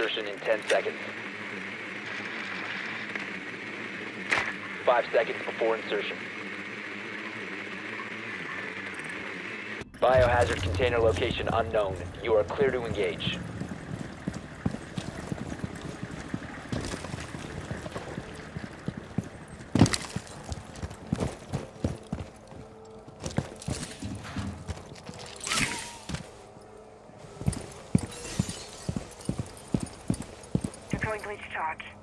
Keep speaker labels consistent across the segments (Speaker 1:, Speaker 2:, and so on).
Speaker 1: Insertion in 10 seconds. Five seconds before insertion. Biohazard container location unknown. You are clear to engage.
Speaker 2: Deploying glitch charge.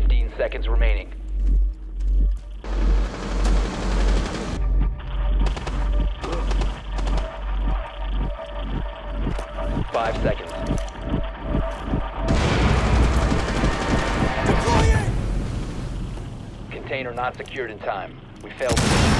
Speaker 1: 15 seconds remaining. Five seconds. Deploying! Container not secured in time. We failed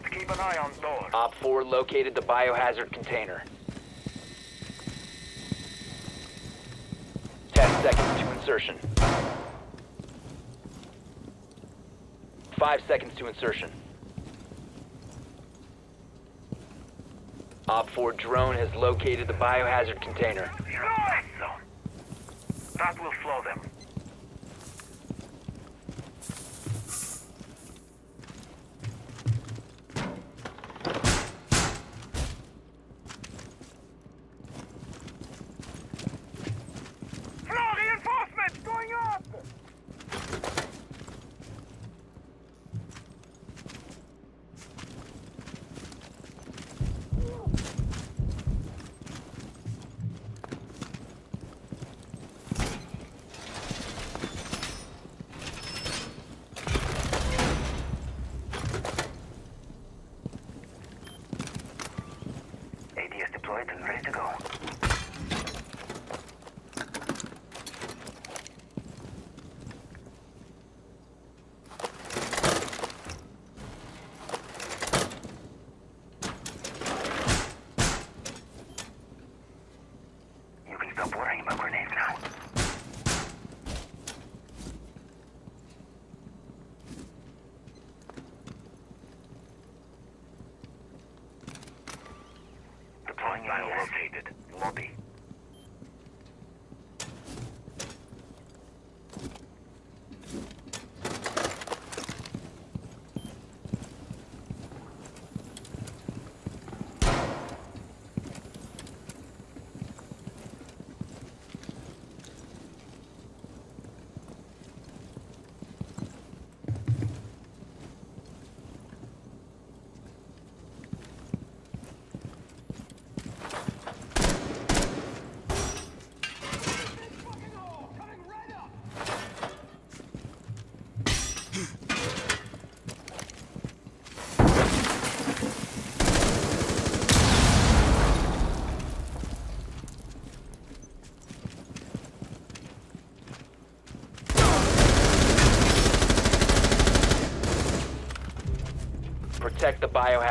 Speaker 2: Keep an eye on door.
Speaker 1: Op 4 located the biohazard container. 10 seconds to insertion. 5 seconds to insertion. Op 4 drone has located the biohazard container.
Speaker 2: That will slow them.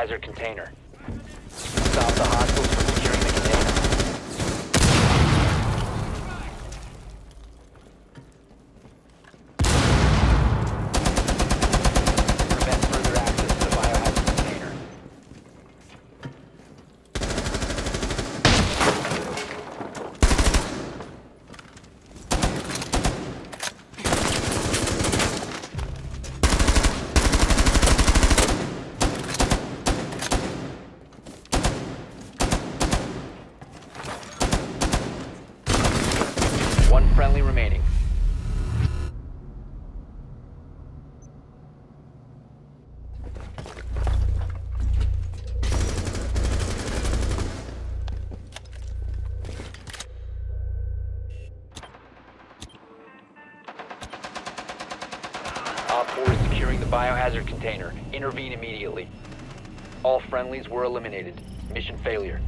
Speaker 1: The biohazard container. Stop the hostiles from securing the container. Prevent further access to the biohazard container. One friendly remaining. Op 4 is securing the biohazard container. Intervene immediately. All friendlies were eliminated. Mission failure.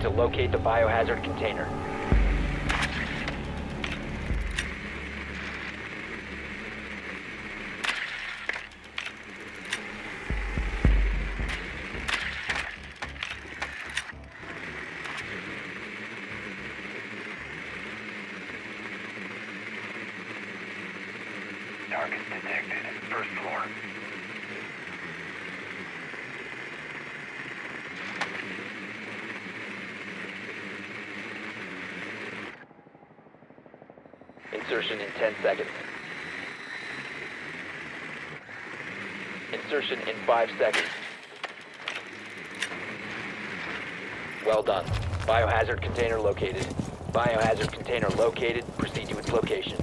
Speaker 1: to locate the biohazard container.
Speaker 2: Target detected. First floor.
Speaker 1: Insertion in 10 seconds. Insertion in 5 seconds. Well done. Biohazard container located. Biohazard container located. Proceed to its location.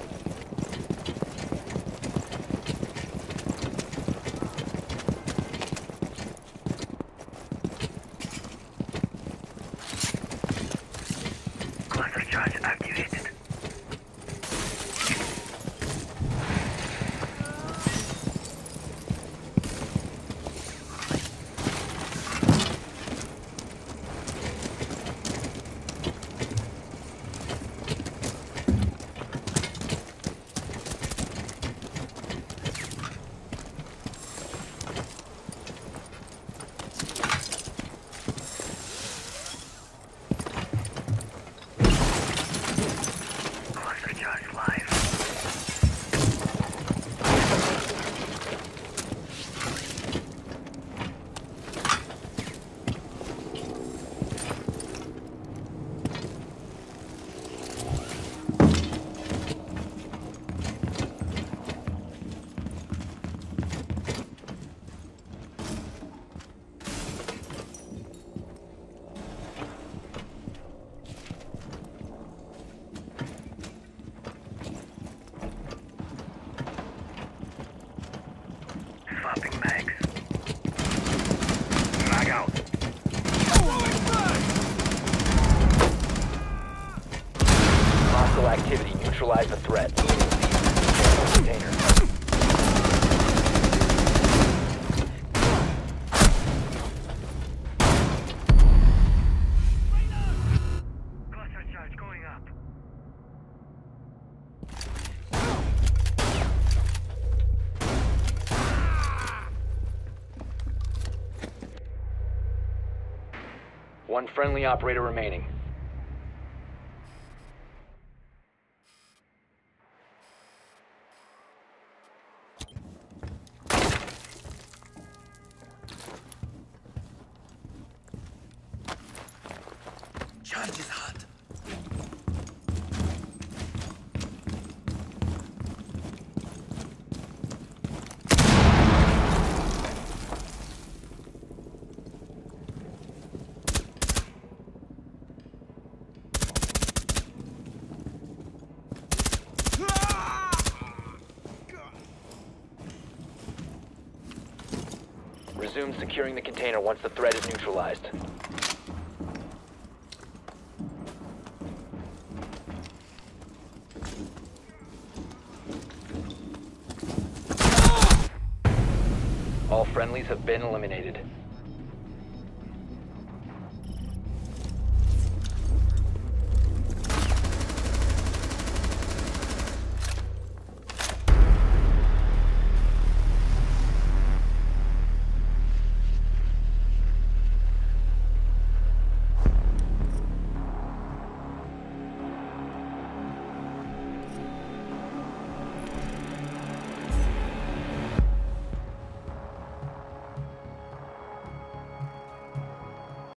Speaker 1: Hostile activity. Neutralize the threat. One friendly operator remaining.
Speaker 3: Charge is hot.
Speaker 1: Resume securing the container once the threat is neutralized. All friendlies have been eliminated.